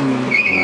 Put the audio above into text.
Mm.